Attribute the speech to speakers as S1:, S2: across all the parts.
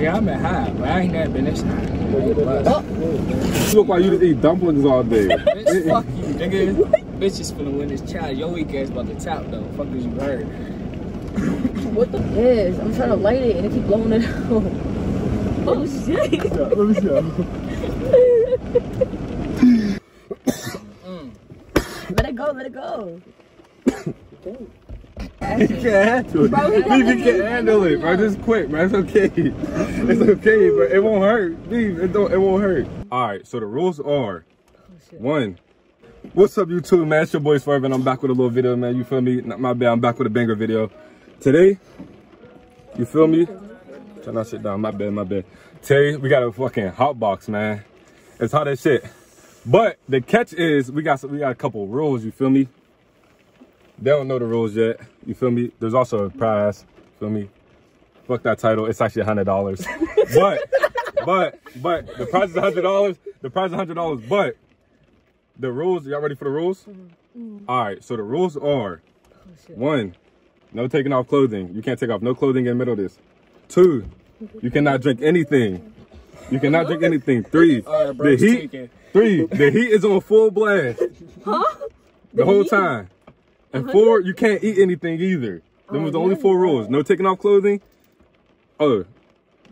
S1: Nigga, I'm at high, but I ain't never been this high.
S2: Oh.
S3: You look like you just eat dumplings all day.
S1: Bitch, fuck you, nigga. Bitch is finna win this challenge. Your weak ass about to tap though. Fuck as you heard.
S2: What the is? I'm trying to light it and it keep blowing it out. Oh shit.
S3: Let me see. Mm.
S2: Let it go, let it go.
S3: You can't handle it.
S2: Bro, he
S3: can't handle it, bro. Just quit, man. It's okay. It's okay, but it won't hurt. Beef, it don't. It won't hurt. All right. So the rules are one. What's up, YouTube, man? It's your boy Swerve, and I'm back with a little video, man. You feel me? Not my bad. I'm back with a banger video. Today, you feel me? Turn that shit down. My bad, my bad. Today, we got a fucking hot box, man. It's hot as shit. But the catch is, we got some, we got a couple rules. You feel me? They don't know the rules yet. You feel me? There's also a prize. Feel me? Fuck that title. It's actually a hundred dollars. but, but, but the prize is a hundred dollars. The prize is a hundred dollars. But the rules. Y'all ready for the rules? Mm-hmm. All right. So the rules are one, no taking off clothing. You can't take off no clothing in the middle of this. Two, you cannot drink anything. You cannot drink anything. Three,
S1: All right, bro.
S3: the heat.
S1: taken.
S3: Three, the heat is on full blast.
S2: Huh?
S3: The whole time. And four, you can't eat anything either. Them was the only four rules. No taking off clothing. Oh.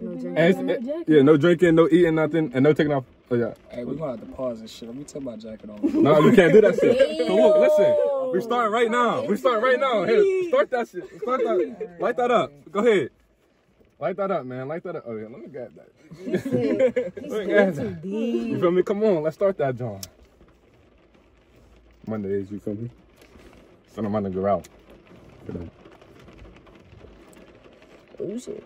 S3: And it's- yeah, no drinking, no eating, nothing, and no taking off. Oh yeah.
S1: Hey, we're gonna have to pause this shit. Let me take my jacket off.
S3: No, you can't do that shit. So look, listen. We're starting right now. We're starting right now. Here, start that shit. Start that. Light that up. Go ahead. Light that up, man. Light that up. Oh yeah, let me grab that. Let me get that. You feel me? Come on, let's start that, John. Mondays, you feel me? Send them on the go out.
S2: Oh shit.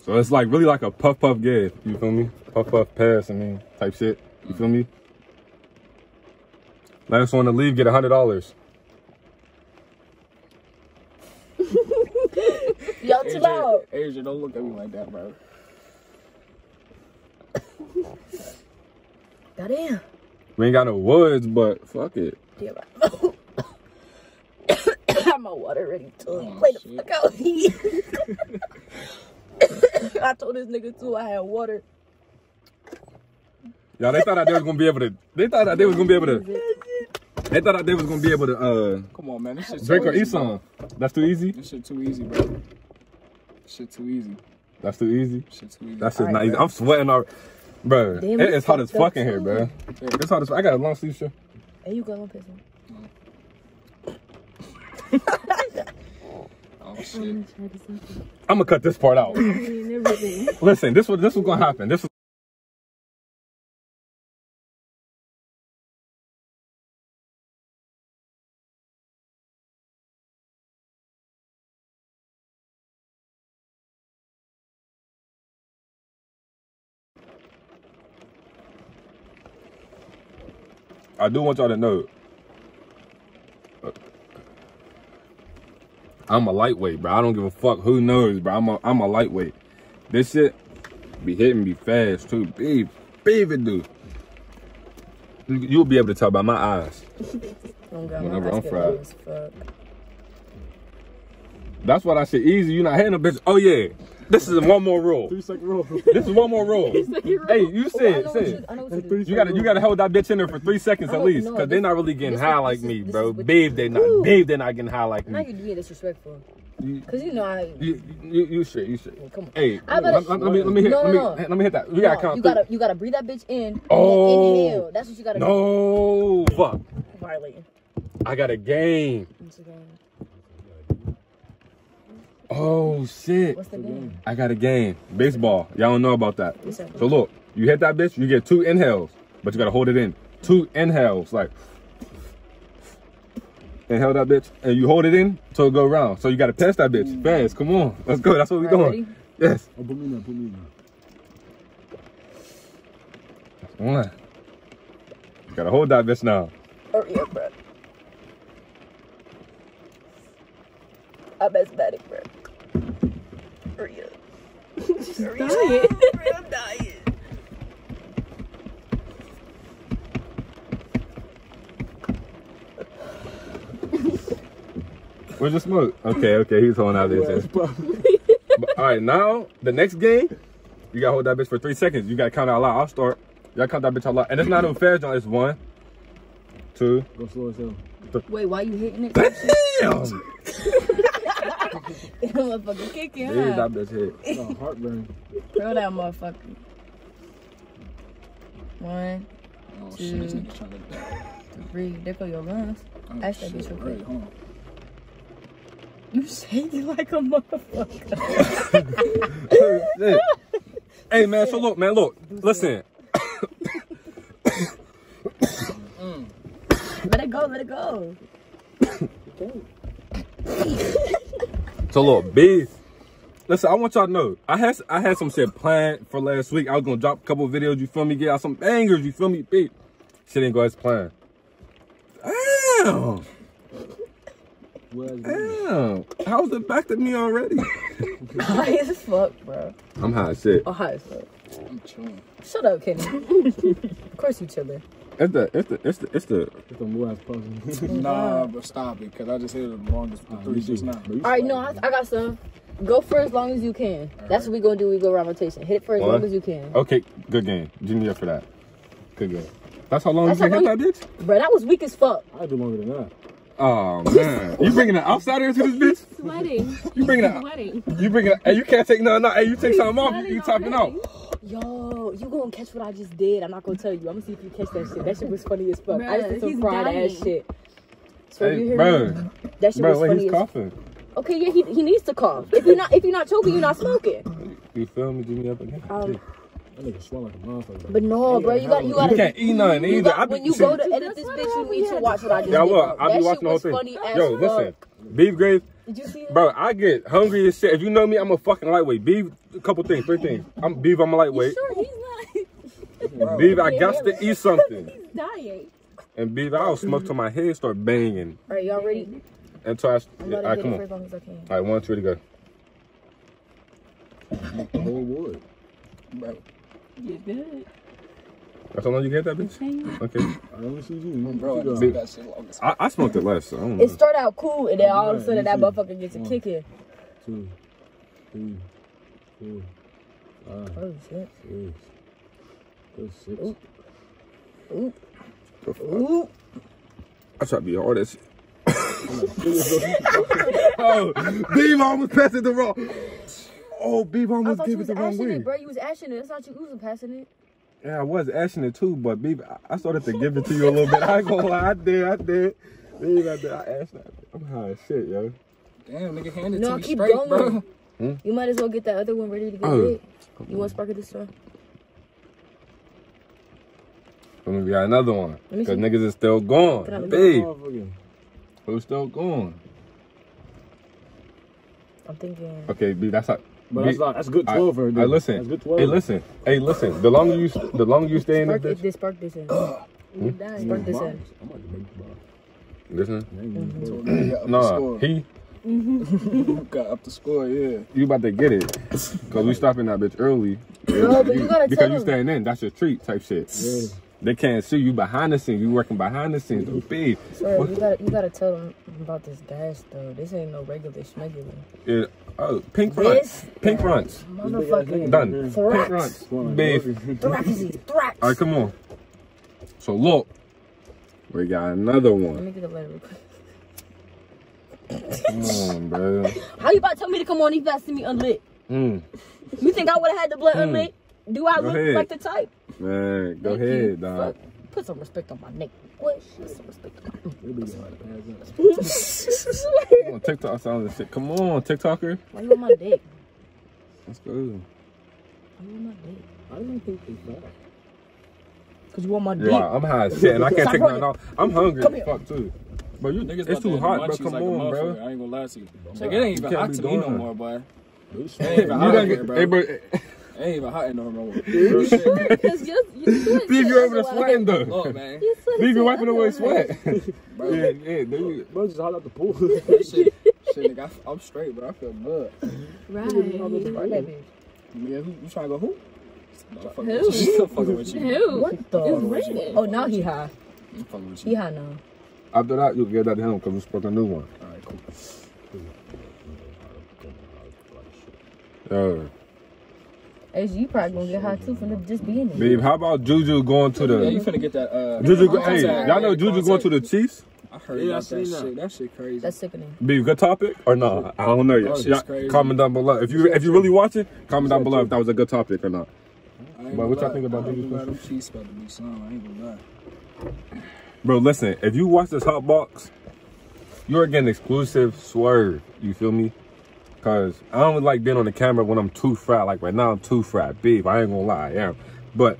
S3: So it's like really like a puff puff give, you feel me? Puff puff pass, I mean, type shit. You feel me? Last one to leave get a hundred dollars.
S2: Y'all chill out.
S1: Asia, Asia, don't look at me like that, bro.
S2: Goddamn.
S3: We ain't got no woods, but fuck it.
S2: Damn. I have my water ready to
S1: Oh,
S2: play the
S1: shit.
S2: fuck out. I told this nigga too I had water.
S3: Y'all, they thought that they was gonna be able to. They thought that they was gonna be able to. They thought that they was gonna be able to uh
S1: Come on, man. This shit
S3: drink or eat some. That's too easy.
S1: This shit too easy, bro. This shit too easy.
S3: That's too easy.
S1: This shit too easy.
S3: That shit's
S2: Alright,
S3: not easy.
S2: bro.
S3: I'm sweating already. Bro,
S2: Damn, it's
S3: hot as
S2: fucked
S3: fuck in here,
S2: too.
S3: bro. It's hot as fuck. I got a long sleeve shirt.
S2: Hey, you got one pissing.
S3: I'm gonna cut this part out. Listen, this was this was gonna happen. This was I do want y'all to know. I'm a lightweight, bro. I don't give a fuck who knows, bro. I'm a I'm a lightweight. This shit be hitting me fast too. Babe, babe it do. You- You'll be able to tell by my eyes.
S2: Oh, God,
S3: Whenever
S2: my
S3: I'm fried.
S2: fuck.
S3: That's what I said. Easy, you're not hitting a bitch. Oh yeah. This is one more rule.
S4: Three second rule.
S3: This is one more rule. Hey, you
S2: Oh,
S3: said,
S2: know what
S3: said.
S2: you- I know what you
S3: gotta, you gotta hold that bitch in there for three seconds at least,
S2: no,
S3: cause they
S2: this-
S3: not really getting
S2: this
S3: high
S2: is-
S3: like
S2: this
S3: me,
S2: this
S3: bro. Babe, they not,
S2: Woo.
S3: babe, they not getting high like me.
S2: Now
S3: me.
S2: you being disrespectful. Cause you know I.
S3: you, you, you shit, you shit.
S2: Come on.
S3: Hey,
S2: I
S3: let,
S2: better-
S3: let- let me, let me hit,
S2: No,
S3: let
S2: no,
S3: me,
S2: no.
S3: let me hit that. We gotta
S2: No,
S3: count.
S2: you gotta you gotta breathe that bitch in.
S3: Oh.
S2: And inhale. That's what you gotta do.
S3: No, fuck.
S2: Violating.
S3: I got a game.
S2: Oh, What's the game?
S3: Oh shit.
S2: What's the game?
S3: I got a game. Baseball. Y'all don't know about that. So look, you hit that bitch, you get two inhales, but you gotta hold it in. Two inhales, like inhale that bitch, and you hold it in till it go round. So you gotta test that bitch mm. fast. Come on, let's go. That's what we
S2: Alright,
S3: doing.
S2: ready?
S3: Yes.
S4: Oh, put me in there, put me in there.
S3: One. You gotta hold that bitch now.
S2: Hurry up, bro. I'm asthmatic, bro. Hurry up. Hurry up. I'm dying.
S3: Where's the smoke? Okay, okay, he's holding out this.
S4: Well,
S3: all right, now the next game You gotta hold that bitch for three seconds. You gotta count out loud. I'll start. You gotta count that bitch out loud. And it's not a fair John. It's one, two.
S4: Go slow as hell.
S2: Wait, why you hitting it?
S3: Damn!
S2: that motherfucker kicking,
S3: Dude,
S2: huh?
S3: that bitch hit.
S4: Oh, heartburn.
S2: Throw that motherfucker. One,
S1: Oh shit, this nigga trying to
S2: three. There go your guns.
S1: Oh,
S2: Ask that
S1: shit.
S2: bitch real
S1: Right,
S2: quick.
S1: hold on.
S2: You shaking like a motherfucker.
S3: Shit. hey man, so look, man, look, listen.
S2: Let it go, let it go.
S3: So look, B. Listen, I want y'all to know. I had I had some shit planned for last week. I was gonna drop a couple of videos. You feel me? Get out some bangers. You feel me? B. Shit didn't go as planned. Damn.
S4: Where's
S3: Damn. How's it back to me already?
S2: High as fuck, bro.
S3: I'm high as shit.
S2: Oh, high as fuck.
S1: I'm chilling.
S2: Shut up, Kenny. of course you chilling.
S3: It's the it's the it's the it's the
S4: It's the more ass puzzle.
S1: Nah, but stop it, cause I just hit the longest the three just now.
S2: All right, no, I, I got some. Go for as long as you can. That's what we gonna do. We go around rotation. Hit it for as
S3: One.
S2: long as you can.
S3: Okay, good game. Jimmy up for that. Good game. That's how long
S2: That's
S3: you can hit that bitch?
S2: Bro, that was weak as fuck.
S4: I do longer than that.
S3: Oh man. You bringing an outsider to this bitch?
S5: Sweating.
S3: You bringing it
S5: Sweating.
S3: you bringing it hey you can't take no, no. Hey you take something off, you, you topping out.
S2: Yo, you gonna catch what I just did. I'm not gonna tell you. I'm gonna see if you catch that shit. That shit was funny as fuck. I just did some
S5: he's
S2: fried ass shit. So you hear
S3: bro,
S2: me? That shit
S3: bro,
S2: was
S3: wait,
S2: funny
S3: he's
S2: as
S3: coughing.
S2: Okay, yeah, he, he needs to cough. If you're not if you're not choking, you're not smoking.
S3: You feel me? Jimmy up again.
S2: Um,
S4: That nigga swell like a motherfucker.
S2: but no, bro, you got you
S3: you
S2: gotta
S3: can't eat nothing either.
S2: got-
S3: I be,
S2: when you
S3: see-
S2: go to edit this bitch, you need to watch what I just
S3: Yeah, I will. I'll be watching the whole thing. Yo,
S2: fuck.
S3: listen. Beav grave,
S2: Did you see that?
S3: bro. I get hungry as shit. If you know me, I'm a fucking lightweight. Beav, a couple things, three things. I'm beef. I'm a lightweight.
S5: Sure, he's not.
S3: Beav, I got to eat something.
S5: He's dying.
S3: And Beav, I'll smoke till my head start banging.
S2: All right, y'all ready?
S3: Until I,
S2: I'm
S3: all
S2: about to
S3: right, come
S2: it
S3: on.
S2: for as long as I can.
S3: All right, one, two, ready, go.
S4: The whole wood.
S1: Bro,
S5: You good?
S3: That's how long you get that bitch? Okay.
S4: I don't see you.
S1: bro, I just
S4: got-
S1: got shit long
S3: I, I smoked it less. So I don't know.
S2: It start out cool, and then all of a sudden that motherfucker gets a kick in.
S4: Two, three, four, five,
S2: Oh shit.
S4: six. That's six.
S2: Oop. Oop.
S3: The?
S2: Ooh.
S3: I try to be hard as shit. oh, Beav almost passed it the wrong. Oh, Beav
S2: I
S3: almost
S2: thought you
S3: gave it
S2: was
S3: the wrong
S2: ashing
S3: way.
S2: it, bro. You was ashing it. That's not you. You was passing it.
S3: Yeah, I was ashing it too, but Beav, I- I started to give it to you a little bit. I ain't gonna lie, I did, I did. Beav, I did, I ashed that. I'm high as shit, yo.
S1: Damn, nigga, hand it
S2: No,
S1: to me
S2: keep
S1: straight,
S2: going.
S1: bro. Hmm?
S2: You might as well get that other one ready to get
S3: Oh.
S2: lit. You want to spark of this stuff?
S3: Let me got another one. Cause niggas is still going.
S2: Can I-
S3: who's still going?
S2: I'm thinking.
S3: Okay, Beav, that's how.
S4: But that's like that's good twelve for her.
S3: I listen.
S4: That's good twelve.
S3: Hey, listen. Hey, listen. The longer you, the longer you stay in
S2: Spark
S3: this
S2: it,
S3: bitch.
S2: this spark this in.
S5: You hmm? dying.
S2: Spark this in.
S4: I'm about to make the ball.
S3: Listen.
S4: I ain't even
S1: So,
S4: twelve.
S1: nigga, up the
S3: Nah,
S1: score.
S3: he,
S1: got up the score, yeah.
S3: you about to get it. Cause we stopping that bitch early.
S2: No, but you gotta
S3: because
S2: tell
S3: you
S2: them.
S3: staying in. That's your treat type shit.
S4: Yeah.
S3: They can't see you behind the scenes. You working behind the scenes. Babe.
S2: Sir, you gotta you gotta tell them about this gas though. This ain't no regular schmegular.
S3: Yeah. Oh, pink fronts. Pink fronts.
S2: Motherfucking
S3: Done. Pink
S2: Thrax.
S3: fronts.
S4: Come
S3: Babe.
S2: Thraxes. Thrax.
S3: All right, come on. So look, we got another one.
S2: Let me get a letter real quick.
S3: Come on, bro.
S2: How you about to tell me to come on? He to me unlit.
S3: Mm,
S2: You think I would have had the blood
S3: Hmm.
S2: unlit? Do I
S3: Go
S2: look
S3: ahead.
S2: like the type?
S3: Man, go
S2: Thank
S3: ahead, dog.
S2: Fuck. Put some respect on my name. What? Put some respect on my
S4: They be getting like pads up.
S3: Come on, TikTok sounds and shit. Come on, TikToker.
S2: Why you on my dick?
S3: Let's go.
S2: Why you on my dick?
S4: I don't think they fat.
S2: Cause you on my dick.
S3: Yeah, I'm high as shit, and I can't take
S2: running.
S3: nothing off. I'm hungry
S2: Come
S3: as
S2: here.
S3: fuck too. But you,
S1: Niggas
S3: it's too hot,
S1: have
S3: bro. Come
S1: like
S3: on, bro.
S1: I ain't gonna lie to you. Like, it ain't even
S3: can't
S1: hot
S3: be
S1: to me
S3: doing
S1: no more, boy. It ain't even
S3: You
S1: hot
S3: gotta
S1: here,
S3: get,
S1: bro.
S3: hey, bro.
S1: It ain't even hot in no more. Real shit.
S5: Cause you're, you're sweating.
S3: Beav, you over there sweating though.
S1: Look, man.
S5: You're sweating.
S3: Beav, you wiping away sweat.
S1: Bro,
S3: yeah, yeah, dude.
S4: Bro, just hot out the pool.
S1: shit, shit, nigga, I, I'm straight, bro. I feel good.
S5: Right.
S2: Fuck.
S1: Yeah, who, you trying to go who? No, I'm fucking
S5: Who?
S1: with you. I'm fucking with you.
S5: Who?
S2: What the?
S5: It's raining.
S2: Oh, now he high.
S1: I'm fucking with
S2: He
S1: you.
S2: high now.
S3: After that, you get that to him because we spoke a new one.
S1: Alright, cool.
S3: Uh,
S2: As you probably gonna get high too from the- just being there.
S3: Babe, how about Juju going to
S1: Yeah, you
S3: the
S1: finna get that. Uh,
S3: Juju? Go, hey, y'all know Juju going to the Chiefs?
S1: I heard
S4: Yeah, I
S1: about that
S4: that.
S1: shit. That shit crazy.
S2: That's sickening.
S3: Be good topic or not? I don't know yet.
S1: That
S3: Y'all-
S1: crazy.
S3: comment down below if you if you really watching. Comment down below if that was a good topic or not. But what y'all think about
S1: lie. I
S3: Juju
S1: ain't gonna lie,
S3: Christmas?
S1: them Chiefs about to be something. I ain't gonna lie.
S3: Bro, listen, if you watch this hot box, you're getting exclusive swerve. You feel me? Cause I don't like being on the camera when I'm too fat. Like right now, I'm too fat, Beav. I ain't gonna lie, I am. But,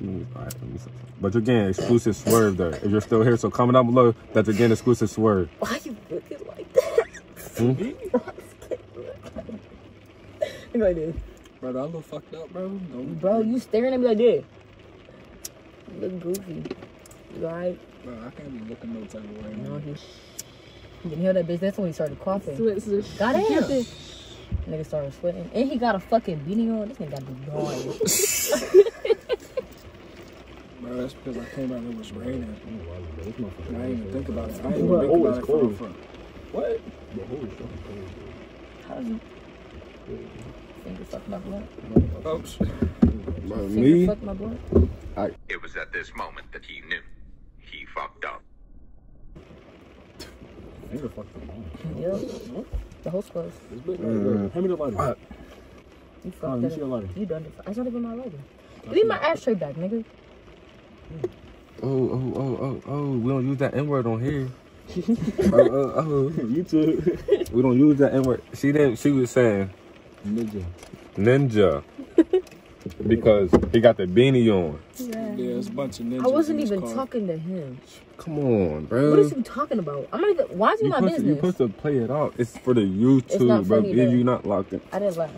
S3: all right, let me see. but you're getting exclusive swerve there. If you're still here, so comment down below That's you're exclusive swerve.
S2: Why you looking like that? Hmm? Look like this.
S1: Bro, I look fucked up, bro. No,
S2: Bro, you staring at me like this. You look goofy. You alright?
S1: Bro, I can't be looking no type of way.
S2: No,
S1: man.
S2: he. You can hear that bitch. That's when he started coughing.
S5: Switzerland.
S2: Goddamn. Nigga started sweating. And he got a fucking beanie on. This nigga got to be gone.
S1: Bro, that's because I came out and it was raining. I didn't even think about it. I didn't even think about
S4: it's
S1: it from
S4: cold.
S1: front. What?
S2: How did you. Finger fuck my blunt.
S1: Oh, shit.
S3: Bro,
S2: Finger
S3: me,
S2: fuck my blunt.
S6: It was at this moment that he knew. He fucked up.
S4: Finger fucked them all.
S2: Yep. The whole closed.
S4: This big right Hand me the lighter.
S3: Uh,
S2: You
S4: Come
S2: fucked
S4: on, let
S2: that
S4: me see your
S2: up.
S4: lighter.
S2: You done it. It's not even my lighter. Give me my ashtray back, nigga.
S3: oh, oh, oh, oh, oh, we don't use that N word on here. oh, oh, oh.
S4: You too.
S3: We don't use that N word. She didn't. She was saying
S4: Ninja.
S3: ninja because he got the beanie on.
S1: Yeah, it's a bunch of ninjas.
S2: I wasn't even
S1: car.
S2: talking to him.
S3: Come on, bro.
S2: What is you talking about? I'm not even. Why is it
S3: you
S2: my
S3: supposed to,
S2: You're
S3: supposed to play it off. It's for the YouTube,
S2: not
S3: bro.
S2: funny,
S3: Yeah,
S2: though.
S3: you not locked in.
S2: I didn't laugh.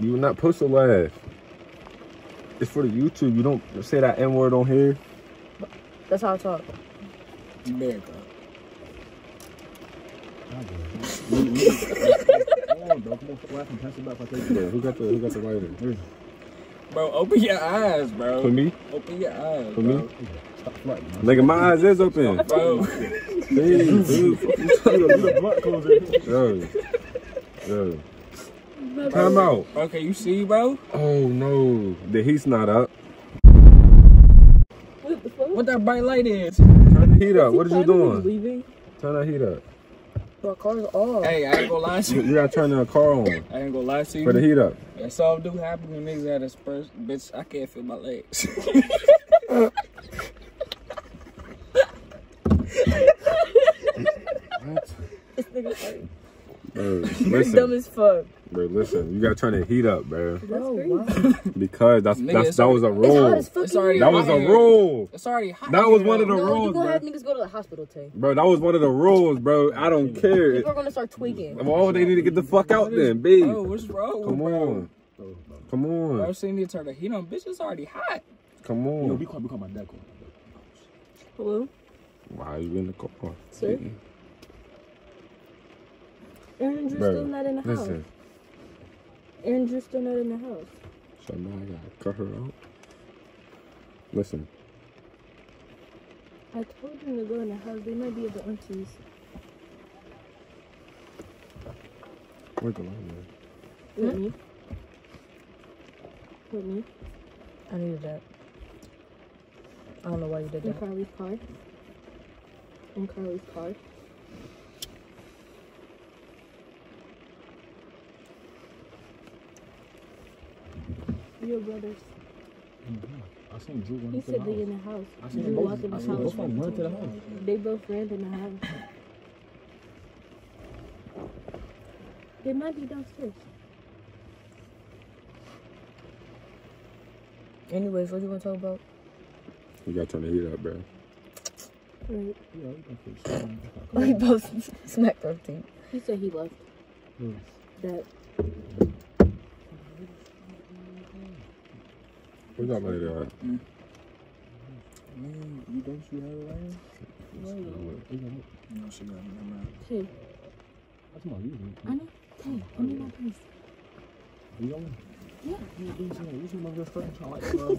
S3: You're not supposed to laugh. It's for the YouTube. You don't say that N word on here.
S2: That's how I talk.
S1: America.
S4: Come on, bro. Come on. Pass it back. I'll take it.
S3: Bro, who got the who got the lighter?
S1: Bro, open your eyes, bro.
S3: For me?
S1: Open your eyes.
S3: For
S1: bro.
S3: me?
S4: Stop flirting.
S3: Nigga, my eyes is open.
S1: Bro,
S3: Hey, dude.
S4: The.
S3: Yo. Yo. Time out.
S1: okay, you see, bro?
S3: Oh no. The heat's not up.
S5: What the fuck?
S1: What that bright light is?
S3: Turn the heat up. What are you
S5: Thought he was
S3: doing?
S5: Leaving.
S3: Turn that heat up.
S2: My car's off.
S1: Hey, I ain't gonna lie to
S3: You,
S1: you.
S3: you gotta turn the car on
S1: I ain't gonna lie to you.
S3: for the heat up.
S1: That something do happen when niggas at a spurs. Bitch, I can't feel my legs.
S2: This nigga funny. You're dumb as fuck.
S3: Bro, listen. You gotta turn the heat up, bro.
S2: Bro,
S5: oh,
S2: crazy.
S3: Because that's
S1: Nigga,
S3: that's that was a
S2: It's hot
S3: rule.
S2: as fuck.
S1: It's already
S2: in here.
S3: That was a rule.
S1: it's already hot.
S3: That was one of the
S2: No,
S3: rules,
S2: you gonna
S3: bro.
S2: have niggas go to the hospital, Tay.
S3: Bro, that was one of the rules, bro. I don't care.
S2: People are gonna start tweaking.
S3: Oh, they need to get the fuck out then, B.
S1: Bro, what's wrong?
S3: Come
S1: bro?
S3: on. Come on.
S1: Bro,
S3: on.
S1: see me turn the heat on. Bitch, it's already hot.
S3: Come on.
S4: Yo, be quiet. Be quiet. My dad called.
S5: Hello?
S3: Why are you in the car?
S5: Sir? Aaron Drew's
S3: Bro,
S5: still not in the house.
S3: Listen,
S5: Aaron Drew's still not in the house.
S3: so now I gotta cut her out. Listen,
S5: I told him to go in the house. They might be at the aunties.
S3: where's the line,
S5: With hmm? me. With me.
S2: I needed that. I don't know why you did
S5: In
S2: that.
S5: Carly's car. In Carly's car. Your brothers.
S4: I seen Drew run
S5: He
S4: to the
S5: said they in the house.
S4: I seen
S5: Drew
S4: them
S5: walked in
S4: both. I
S5: the
S4: seen both
S5: house.
S4: of them run to the house.
S5: They both ran in the house. They might be downstairs.
S2: Anyways, what you wanna talk about?
S3: You gotta turn the heat up, bro.
S5: Right.
S4: Yeah, you can fix it.
S2: We both smacked our team.
S5: He said he left.
S4: Hmm.
S5: That
S3: Where's that lady at?
S1: Man, you don't you have a lane? No, she got it. Never mind.
S5: hey,
S4: That's my you.
S5: I know. Hey, give me my purse.
S4: You know?
S5: Yeah.
S4: You do something. You see my best friend trying like, bro.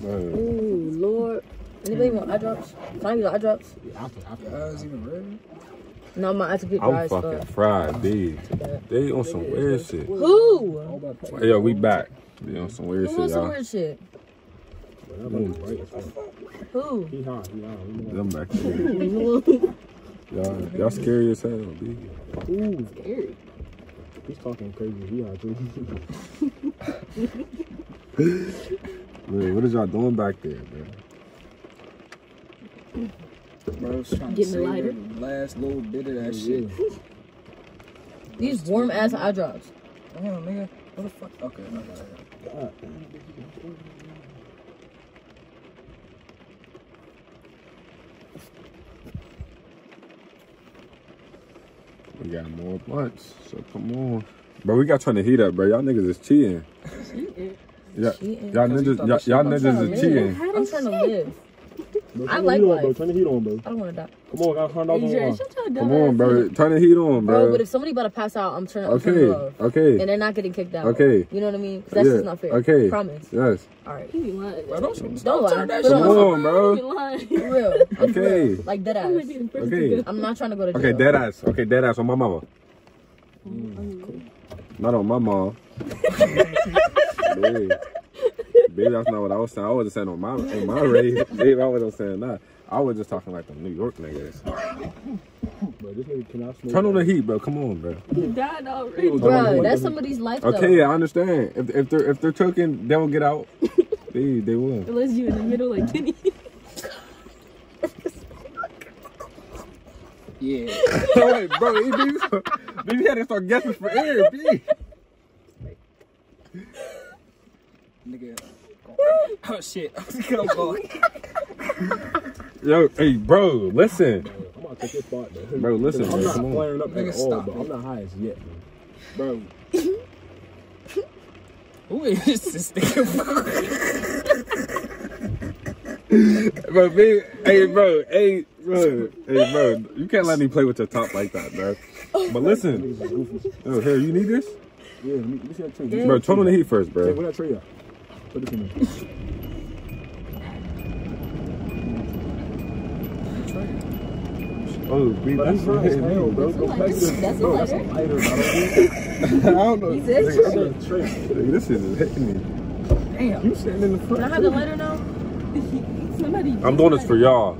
S3: Bro,
S2: Ooh, Lord. Anybody want eye drops? Can I use eye drops?
S4: Yeah, after, after.
S1: Your eyes even red?
S2: No, my eyes are dry
S3: I'm fucking
S2: fuck.
S3: fried, B. They on some weird shit.
S2: Who?
S3: Hey, yo, we back. They on some weird
S2: Who
S3: shit,
S2: on some
S3: y'all.
S2: weird shit?
S4: That body's bright as fuck.
S2: Who?
S4: He hot, he hot.
S3: Them back here. Y'all, y'all scary as hell, B.
S4: Ooh,
S2: Scary.
S4: he's talking crazy. He hot too.
S3: Man, what is y'all doing back there, bro?
S1: Bro, I was trying
S5: Getting
S1: to
S5: the lighter?
S1: last little bit of that shit.
S2: These warm ass eye drops.
S1: Damn, nigga. What the fuck? Okay, I got
S3: We got more blunts, so come on. Bro, we got trying to heat up, bro. Y'all niggas is cheating. Yeah,
S2: Cheating.
S3: y'all niggas, y'all,
S1: that shit
S3: y'all
S1: was
S3: niggas
S2: trying
S3: is cheating.
S2: I'm trying to live.
S4: Bro,
S2: I
S4: turn
S2: like
S4: the heat on, bro. Turn the heat on, bro.
S2: I don't want to die.
S4: Come on, I gotta turn the
S5: AJ,
S4: on.
S5: shut
S3: Come on, bro. Turn the heat on,
S2: Bro,
S3: bro.
S2: but if somebody about to pass out, I'm turning, I'm turning it
S3: Okay,
S2: off.
S3: okay,
S2: And they're not getting kicked out.
S3: Okay.
S2: You know what I mean? that's
S3: Yeah,
S2: just not fair.
S3: okay.
S2: Promise.
S3: yes.
S2: All right.
S5: You be lying.
S1: Bro, don't,
S2: Don't
S1: don't
S2: lie.
S1: turn that
S2: Put on.
S3: Come on,
S5: You
S3: bro.
S5: lying.
S2: Real.
S3: Okay.
S2: Like dead
S5: I'm
S2: ass.
S5: be the first
S3: Okay.
S2: I'm not trying to go to jail.
S3: Okay, dead ass. Okay, dead ass on my mama.
S5: Mm.
S3: Not on my mom. Babe. Babe, that's not what I was saying. I wasn't saying on my on my race. Babe, I wasn't saying that. I was just talking like the New York niggas.
S4: Bro, this nigga cannot smoke.
S3: Turn on the heat, bro. Come on, bro.
S5: He died already.
S2: Bro, that's somebody's life though.
S3: Okay, yeah, I understand. If if they're if they're choking, they'll get out. they they will.
S5: Unless you in the middle like Kenny.
S1: Yeah.
S3: Wait, bro, he be, he had to start guessing for air, B.
S1: Nigga. Oh shit. I'm going.
S3: Yo, hey, bro, listen.
S4: I'm about to take this spot, bro.
S3: Bro, listen,
S4: I'm
S3: bro,
S4: not
S3: come on.
S4: flaring up
S1: Nigga,
S4: at all,
S1: stop it.
S4: I'm not high as yet, bro.
S1: Bro. Who is this nigga?
S3: Bro, B, hey, bro, hey, bro, hey, bro, you can't let me play with your top like that, bro. But listen,
S4: Niggas is goofy.
S3: yo, here, you need this?
S4: Yeah, let me, let me see that tray.
S3: Bro, turn on the heat first,
S4: Hey,
S3: bro.
S4: where that tray at? Put this in there.
S3: Oh, B,
S4: Bro,
S3: that's
S4: that's high as
S3: right.
S4: hell, bro. Go back to this.
S2: That's a
S4: Bro, that's a
S2: lighter.
S4: lighter.
S3: I don't know.
S2: He said
S3: Nigga,
S4: a tray.
S3: This is hitting me.
S1: Damn.
S3: You sitting in the
S2: Can I have the lighter now?
S5: Somebody.
S3: I'm doing this for y'all.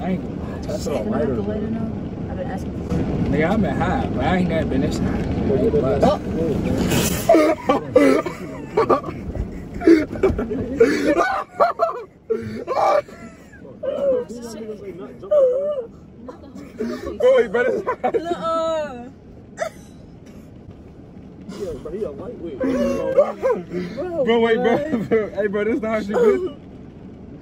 S1: I ain't gonna
S4: That's a
S2: Can I have
S4: lighter.
S2: the lighter now? I've been asking for it.
S1: Nigga, I'm at high, but I ain't never been this high. I ain't gonna lie.
S3: Bro, wait, bro, this-
S2: Uh-uh.
S4: Yeah, bro, he a lightweight.
S3: bro, wait, bro. Hey, bro, this not how she been.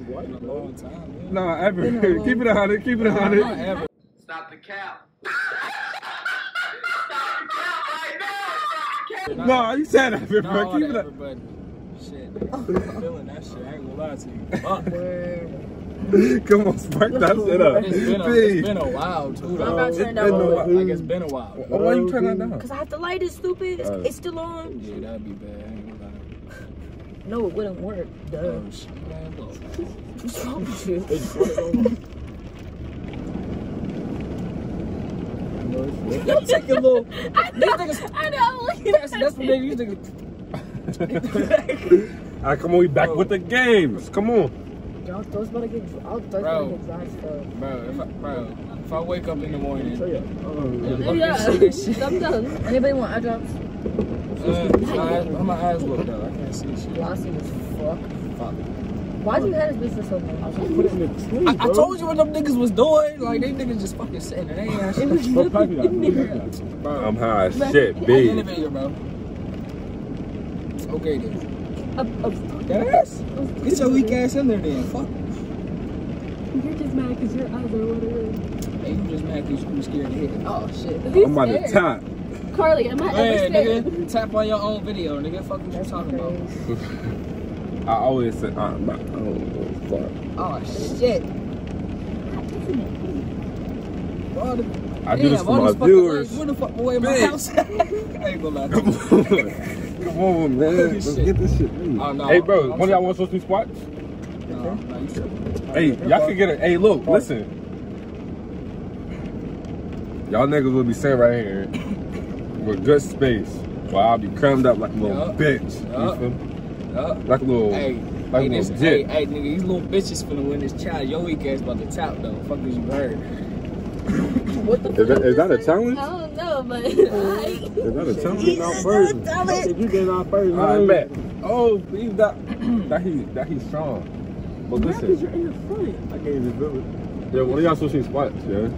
S1: Been a long time, man.
S3: Nah, ever. Keep it a hundred. Keep it a
S1: Not
S3: hundred.
S1: ever.
S6: Stop the cap.
S3: Nah, you said ever, bro.
S1: Not
S3: Keep it
S1: ever,
S3: a.
S1: but shit, nigga. I'm feeling that shit. I ain't gonna lie to you. Fuck.
S3: Come on, spark that shit up.
S1: It's been, a,
S3: B.
S1: it's been a while, too,
S2: I'm
S1: though.
S2: about to
S1: It's
S2: turn it
S1: been
S2: down.
S1: a while. Like, it's been a while.
S3: Why you turn that down?
S2: Cause I have to light it, stupid. It's,
S3: Uh.
S2: it's still on.
S1: Yeah, that'd be bad. I ain't gonna lie.
S2: No, it wouldn't work. Duh.
S1: Oh, shit, man. Look.
S2: What's wrong with you?
S1: Y'all take a little. These niggas.
S5: I know.
S1: That's, that's what they use. Niggas.
S3: All right, come on, we back with the games. Come on.
S2: Y'all throws about to get. I'll throw
S1: Bro.
S2: about to get dry stuff.
S1: Bro, if I, bro, if I wake up in the morning,
S4: Tray at. Uh,
S5: Yeah,
S1: see.
S5: I'm done.
S2: Anybody want eye drops?
S1: uh, my eyes, how my eyes look though? I can't see shit.
S2: Glossy as fuck.
S1: Fuck.
S2: Why'd you have this bitch for so long?
S4: put it in the tray,
S1: I, I told you what them niggas was doing. Like, they niggas just fucking sitting there. They ain't actually.
S4: Bro, pack it out.
S1: Bro,
S3: I'm high as shit,
S1: in the
S3: B.
S1: video, bro. Okay, then.
S5: I'm, I'm,
S1: Yes. Get your weak ass in there, then. Fuck.
S5: You're just mad because your eyes are watering.
S1: Hey, you're just mad because you was scared to hit it.
S2: Oh shit.
S3: I'm about to tap.
S5: Carly, am I
S1: Hey,
S5: ever scared?
S1: nigga, tap on your own video, nigga. Fuck what you talking about.
S3: I always say, uh, but, oh, fuck.
S1: Oh, shit. Bro, the-
S3: I do this for my viewers.
S1: legs, Where the fuck away my house? I ain't gonna lie to
S3: Come on. Man. Let's
S1: Shit.
S3: get this shit. moving.
S1: Oh, no,
S3: hey, bro,
S1: I'm
S3: one of y'all want to switch spots?
S1: No, no, you.
S3: Hey, y'all can get it. Hey, look, listen. y'all niggas will be sitting right here with good space while I'll be crammed up like a little
S1: Yup.
S3: bitch.
S1: Yup.
S3: You feel me?
S1: Yup.
S3: Like a little,
S1: Hey,
S3: like
S1: hey, this, hey, hey, nigga, these little bitches finna win this challenge. Your weak ass about to tap though. Fuck as you heard.
S2: What the
S3: Is that, is that a challenge?
S2: don't know, but
S3: Is that a challenge?
S4: Getting out first. You getting out first.
S3: I
S4: man.
S3: bet. Oh, believe that that he that he's strong. But
S4: Because
S3: listen,
S4: you're in the front. I can't even feel it.
S3: yeah, one of y'all switching spots, yeah.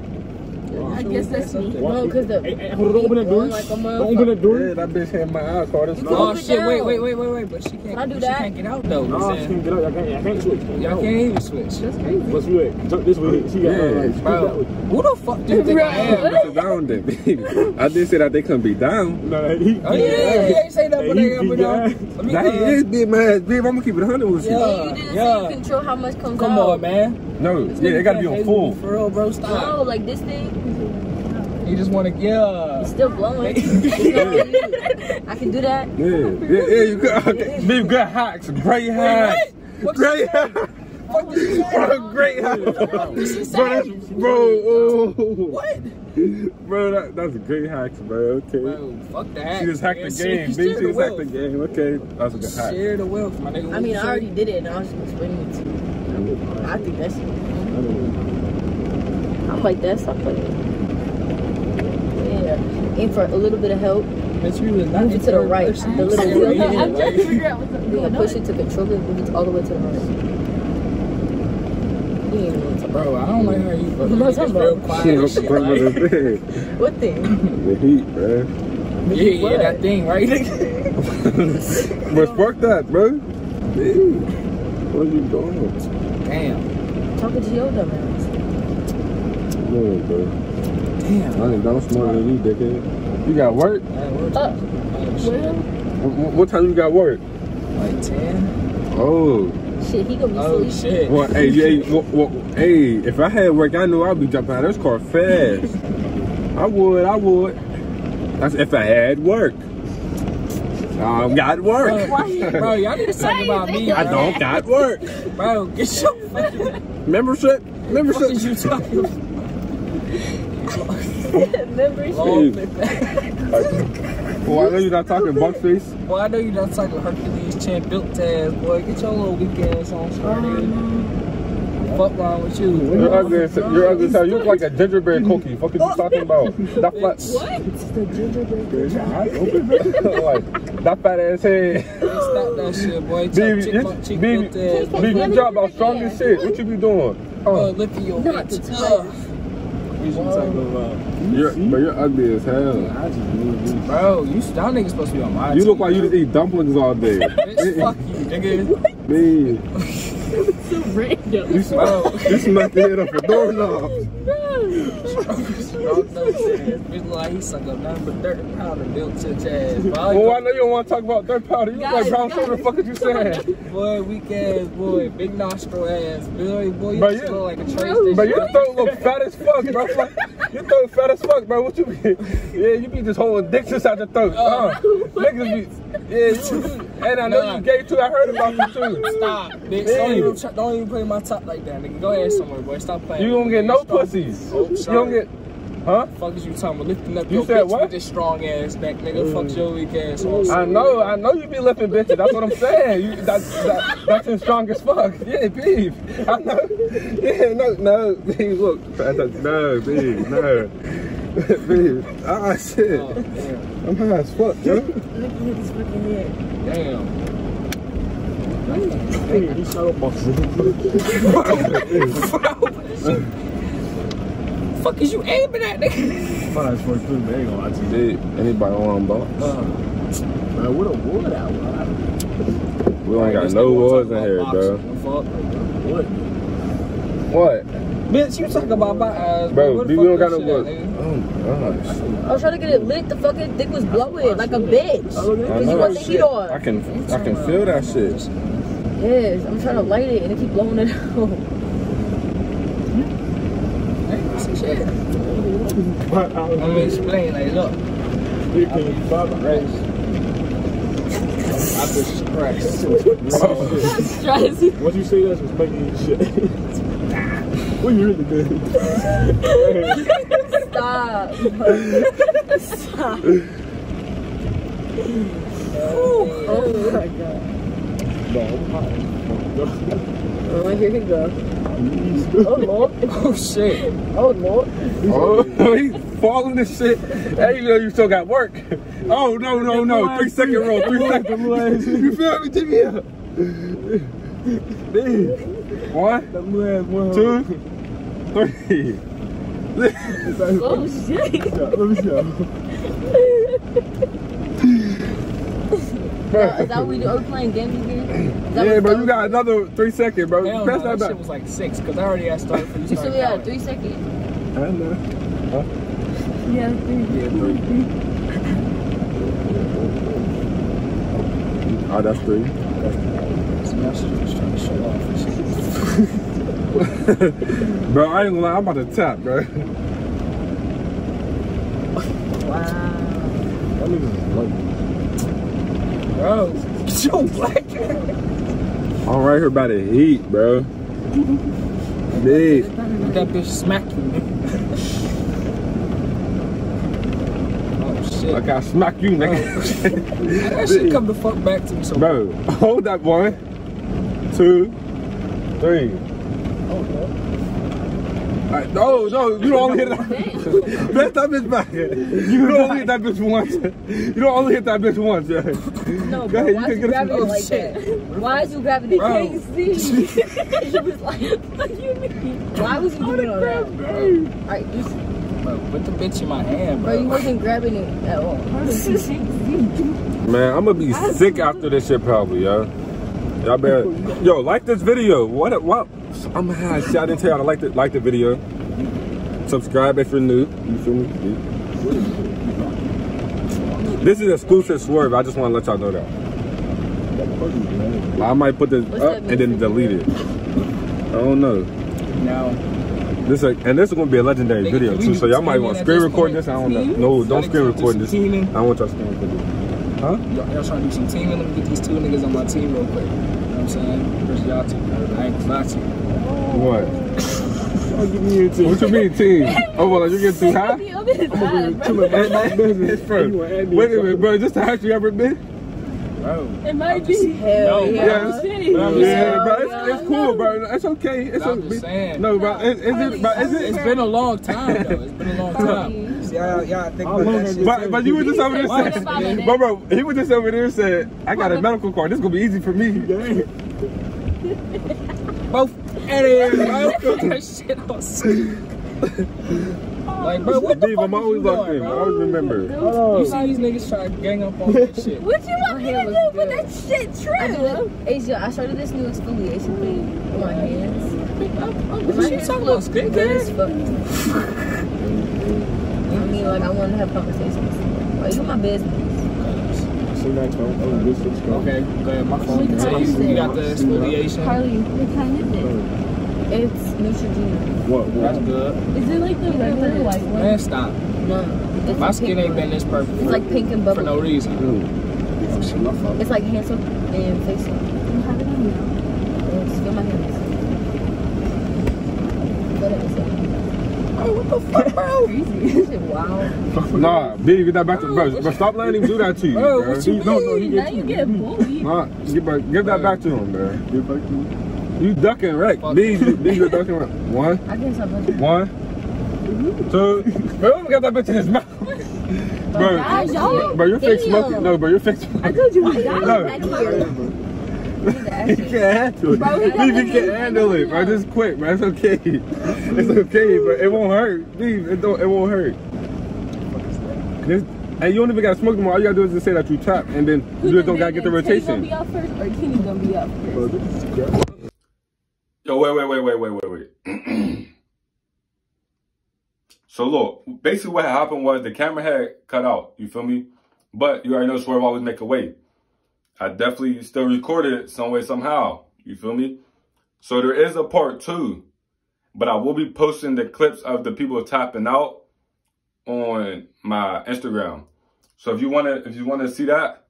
S2: I guess that's me.
S4: Walk
S2: No,
S4: in.
S2: because the
S4: Hey, hey, hold on, don't open that door.
S2: Like
S4: Don't open that door.
S3: Yeah, that bitch had my eyes hard as fuck.
S1: Oh shit! Wait,
S2: down.
S1: wait, wait, wait, wait! But she can't.
S2: Can I do
S1: she
S2: that?
S1: can't get out though.
S4: No,
S1: I'm
S4: she can't get out. Y'all can't, y'all can't switch.
S1: Y'all can't even switch.
S2: That's crazy.
S4: What's way? Tuck this way. She got
S3: Yeah,
S4: like,
S1: Bro, who the fuck do you think I am?
S2: Bro.
S3: Sit down there, baby. I did say that they couldn't be down.
S4: No, he.
S1: Oh yeah, he ain't say that, but
S4: he
S1: they up
S4: beat
S1: and
S4: your
S1: down.
S4: ass.
S1: Me,
S3: Now he
S1: uh,
S3: is big man, babe. I'm gonna keep it 100 with you.
S1: Yeah.
S2: Yeah, you didn't
S1: yeah.
S2: say you control how much comes
S1: Come
S2: out.
S1: on, man.
S3: No,
S1: This
S3: yeah,
S1: nigga
S3: it gotta be
S1: can't
S3: on full.
S1: For real, bro.
S2: Oh,
S1: Stop.
S2: like this thing?
S1: You just wanna, yeah.
S2: It's still blowing. I can do that.
S3: Yeah, yeah, yeah, you got okay. Big good hacks, great hacks, great hacks,
S1: fuck did she say?
S3: bro, great hacks.
S1: What did she
S3: Bro, that's, bro, oh.
S1: What?
S3: Bro, that, that's a great hack, bro. Okay.
S1: Bro, fuck that.
S3: She just hacked the game, bitch. She just hacked the game. Okay, that's a good hack.
S1: Share the wealth, my nigga.
S2: I mean, I already did it, and I was just explaining it to you. I think that's. I'm like that. Stop playing. Yeah. Aim for a little bit of help.
S1: Bitch, you was not
S2: Move it to the right. The little wheel.
S1: Yeah,
S2: I'm trying to figure out what's going on. Push it to control it. Move it all the way to the right. You ain't even talk-
S1: Bro, I don't like how you
S2: What am
S1: fucking
S2: talking
S1: just real quiet
S3: She
S1: shit, like-
S3: the thing.
S2: What thing?
S3: The heat, bro.
S1: Yeah, yeah, that thing, right? nigga?
S3: Bro, fuck that, bro. Dude, what are you doing?
S1: Damn.
S2: Talking to your dumb ass.
S3: No, bro.
S1: Damn.
S3: I ain't dumb smarter than you, dickhead. You got work?
S2: Uh,
S1: Oh, shit.
S3: What, what time you got work?
S1: Like 10?
S3: Oh.
S2: shit, he gonna be
S1: Oh,
S2: asleep.
S1: shit.
S3: Well, hey, hey, well, well, hey, if I had work, I knew I'd be jumping out of this car fast. I would, I would. That's if I had work. I don't got work.
S1: Bro, y'all need to talk about me,
S3: I don't got work.
S1: Bro, get your fucking...
S3: Membership?
S1: What
S3: Membership?
S1: is you talking about?
S2: Membership.
S1: Long
S3: Hey.
S1: lip.
S3: Well, I know you're not talking buck face.
S1: Boy, I know you're not talking Hercules chin built ass, boy. Get your little weak ass on started. Fuck wrong with you?
S3: You're ugly. as- You're ugly. You look like a gingerbread cookie. Fuck is you oh. talking about? That flat. like that fat ass head.
S1: Stop that shit, boy. Chop
S3: Baby,
S1: chipmunk
S3: you,
S1: cheek
S3: baby,
S1: built ass. boy.
S3: baby, you job about strong as shit. What you be doing? Uh, uh.
S1: Oh,
S3: Oh,
S1: look at your
S2: Not
S1: bitch.
S2: the
S1: Ugh.
S4: What you talking about?
S3: you're, but you're ugly as hell.
S4: I just moved.
S1: Bro, you y'all niggas supposed to be on my
S3: You
S1: team.
S3: look like you just eat dumplings all day.
S1: Bitch, fuck you, nigga.
S3: Babe,
S5: So random.
S3: you, sm-
S1: Bro.
S3: you smacked your head up a doorknob.
S1: Strong nose ass. Bitch like he suck up nothing but 30 powder built to his ass. Bro,
S3: Oh, I know you don't want to talk about dirt powder. You look like
S2: Guys,
S3: brown sugar. The fuck is you saying?
S1: Boy, weak ass boy, big nostril ass. Boy, boy, you
S3: Bro,
S1: just
S3: you-
S1: look like a train station.
S3: But your throat look fat as fuck, bro. Like, your throat fat as fuck, bro. What you be? Yeah, you be just holding dicks inside your throat. Uh, niggas be. Yeah, you, you, and I know
S1: Nah.
S3: you gay too. I heard about you too.
S1: Stop, bitch.
S3: Yeah.
S1: Don't even, try, don't even play my top like that, nigga. Go ahead somewhere, boy. Stop playing.
S3: You don't get no pussies.
S1: Oh,
S3: You
S1: sorry.
S3: don't get. Huh?
S1: Fuck is you talking about? Lifting up
S3: You
S1: your
S3: said
S1: bitch
S3: what?
S1: with this strong ass neck, nigga. Fuck your weak ass. on
S3: I know, I know you be lifting bitches. That's what I'm saying. You, that, that, that's him strong as fuck. Yeah, beef. I know. Yeah, no, no, beef. Look, no, beef, no, beef. Ah, shit.
S1: Oh, damn.
S3: I'm high as fuck, yo.
S2: Look at his fucking head.
S1: Damn.
S4: Hey, he shut up boxing.
S1: Fuck is you aiming at, nigga?
S4: Fine, for food, man. Ain't gonna lie to you.
S3: Did anybody want box?
S4: Man, what a wood out, man.
S3: We ain't got no wars in here, bro.
S4: What?
S3: What?
S1: Bitch, you talking about my eyes,
S3: Bro,
S1: Where the
S3: we don't got no
S1: shit
S3: work.
S1: at, nigga?
S3: Oh my gosh.
S2: I was trying to get it lit. The fucking dick was blowing like a bitch.
S4: Oh,
S3: I
S2: Because you want the heat on.
S3: I can I can feel that shit.
S2: Yes, I'm trying to light it and it keep blowing it out.
S1: Hey, some shit.
S4: What? I
S1: Let me explain. Like, look,
S4: You can't fuck
S1: rest. I was stressed.
S5: Stress.
S4: What you say that's respecting your shit. what you really did?
S2: Stop. Stop. Oh my god. Oh, here he go. Oh lord.
S1: Oh shit.
S2: Oh lord.
S3: Oh, he's falling this shit. Hey, you know you still got work. Oh no no no! Three second roll. Three seconds. You feel me? Give me up. One, two, three.
S2: Oh, oh shit.
S4: Let me show.
S2: Bro, is that what we do? Are we playing games again?
S3: Yeah,
S2: what-
S3: bro, you got another three second, bro.
S1: Hell
S3: Press
S1: no,
S3: that
S1: that
S3: back.
S1: shit was like six, because I already had started for you
S2: So
S1: started
S2: yeah,
S1: counting.
S2: three seconds.
S3: I know.
S5: Yeah, three.
S1: Yeah, three.
S3: Oh, that's three.
S1: Trying to show off.
S3: Bro, I ain't gonna lie, I'm about to tap, bro.
S2: Wow.
S4: That nigga's.
S1: Bro, your black.
S3: I'm right here by the heat, bro. Big.
S1: That bitch smack you, nigga. Oh shit.
S3: Like I smack you, nigga. Oh.
S1: that shit come the fuck back to me so
S3: bro, hold that one, two, three. Alright, no, no, you don't only hit that. Press that bitch back. You don't only hit that bitch once. You don't only hit that bitch once, yeah.
S2: No, bro.
S3: ahead,
S2: Why
S3: can
S2: is you grabbing it
S3: oh,
S2: like
S1: shit.
S2: that? Why is you grabbing it? Can't see. She was like, what do you mean? Why was you doing all that? Alright, you,
S1: Bro, put the bitch in my hand,
S2: bro,
S1: bro.
S2: you wasn't grabbing it at all.
S3: Man, I'm gonna be sick after this shit probably, yo. Y'all better, yo, like this video. What? What? I'm gonna have shit. I didn't tell y'all to like the like the video. Subscribe if you're new. You feel me? This is exclusive swerve. I just want to let y'all know that. I might put this
S2: What's
S3: up and then delete it. I don't know.
S1: Now,
S3: This is, and this is gonna be a legendary
S1: Nigga,
S3: video too. So y'all might want to screen
S1: at this
S3: record this. I don't know. No, don't
S1: Gotta
S3: screen
S1: do
S3: record
S1: some
S3: this.
S1: teaming.
S3: I don't want y'all screen record this. Huh?
S1: y'all, y'all trying to do some teaming? Let me get these two niggas on my team real quick. You know what I'm saying? First y'all two. I ain't gonna lie to you.
S3: What? What you mean team? Oh, well, you get too high?
S2: Be up in his eyes, bro.
S3: Wait a minute, bro. Just this the house you ever been?
S1: Bro,
S5: It might be.
S2: Hell
S1: No,
S2: yeah.
S3: Yes.
S5: Shit.
S1: I'm
S3: Yeah,
S1: saying.
S3: bro. It's, it's cool, bro. It's okay. It's
S1: I'm
S3: okay.
S1: just saying.
S3: No, bro. Is, is it? But is
S1: it's
S3: it's
S1: been a long time, though. It's been a long time.
S7: See, y'all, y'all think about that shit.
S3: But, but you were just over there
S2: What
S3: saying, bro, bro, he was just over there saying, I got a medical card. This is gonna be easy for me.
S1: Both ears, bro. That shit on sync. Like, bro, what the
S3: Dave,
S1: fuck
S3: I'm always
S1: you
S3: locked
S1: doing,
S3: in. I always remember.
S1: You see these niggas try to gang up on that shit.
S5: What you want me to do
S2: was
S5: for that shit
S2: I do
S5: true?
S2: it. Asia, I started this new exfoliation thing on my hands.
S1: Oh, what
S2: My
S1: you
S2: hands
S1: talking about,
S2: look good as
S1: skincare?
S2: fuck. I mean, like, I want to have conversations. Like, you my business.
S1: Okay, go ahead, my phone. So you, you got the exfoliation.
S5: Carly, what kind is it?
S2: It's Neutrogena.
S4: What?
S1: That's good.
S5: Is it like the regular white one?
S1: Man, stop.
S2: No. It's
S1: My skin ain't
S2: one.
S1: been this perfect
S2: It's like pink and
S1: for no reason.
S4: Shit, my fault.
S2: It's like hand soap and face soap.
S5: You have it now.
S2: Just feel my hands. Feel that yourself.
S1: Oh, what the fuck, bro?
S2: This wow.
S3: Nah, B, get that back to bro. Bro, stop letting him do that to you,
S1: Bro,
S3: bro.
S1: what you
S4: No, no, he
S5: Now you
S4: you.
S5: get bullied.
S3: Nah, give, bro, give that back to him, bro.
S4: Get back to me.
S3: You ducking wreck.
S1: Fuck.
S3: B, B, you ducking right. One,
S2: I can't stop looking.
S3: one, two. Bro, we got that bitch in his mouth. Bro,
S5: Guys,
S3: bro, your face
S2: Damn.
S3: smoking. No, bro, your face
S5: I
S3: smoking.
S5: I told you we got
S3: No.
S2: Back here.
S3: He can't handle it.
S5: Bro, he
S3: can't handle it, bro. Just quit, bro. It's okay. It's okay, but it won't hurt. Leave, it don't. It won't hurt. This, and you don't even gotta smoke them. All you gotta do is just say that you tap, and then you just don't gotta get the
S5: Teddy gonna be
S3: rotation.
S5: up first or Kenny gonna be up first?
S4: Bro, this is crap.
S3: Yo, wait, wait, wait, wait, wait, wait, wait. so look, basically what happened was the camera had cut out. You feel me? But you already know Swerve always make a way. I definitely still recorded it some way somehow. You feel me? So there is a part two, but I will be posting the clips of the people tapping out on my Instagram. So if you wanna, if you wanna see that,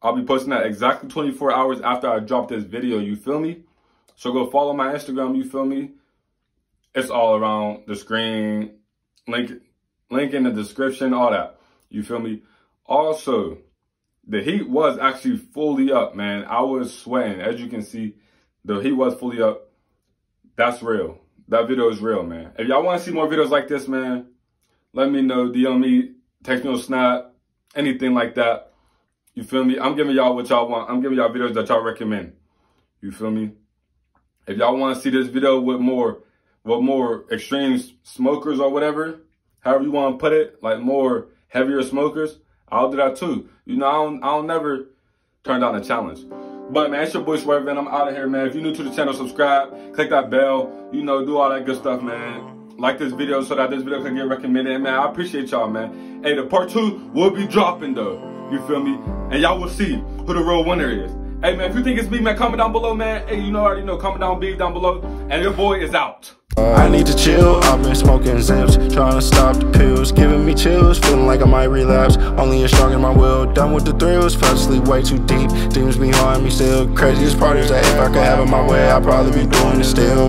S3: I'll be posting that exactly 24 hours after I drop this video. You feel me? So go follow my Instagram, you feel me? It's all around the screen. Link, link in the description, all that. You feel me? Also, the heat was actually fully up, man. I was sweating. As you can see, the heat was fully up. That's real. That video is real, man. If y'all want to see more videos like this, man, let me know. DM me, text me on Snap, anything like that. You feel me? I'm giving y'all what y'all want. I'm giving y'all videos that y'all recommend. You feel me? If y'all want to see this video with more, with more extreme smokers or whatever, however you want to put it, like more heavier smokers, I'll do that too. You know, I don't, I don't never turn down a challenge. But man, it's your boy Swerve, and I'm out of here, man. If you're new to the channel, subscribe, click that bell, you know, do all that good stuff, man. Like this video so that this video can get recommended, man. I appreciate y'all, man. Hey, the part two will be dropping though. You feel me? And y'all will see who the real winner is. Hey man, if you think it's me, man, comment down below, man. Hey, you know already know, comment down, Beav down below. And your boy is out.
S8: I need to chill, I've been smoking zips Trying to stop the pills, giving me chills Feeling like I might relapse, only as strong as my will Done with the thrills, fell asleep way too deep. Demons be haunting me still. Craziest part is that if I could have it my way I'd probably be doing it still